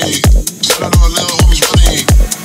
money. Shout out all the little homies running.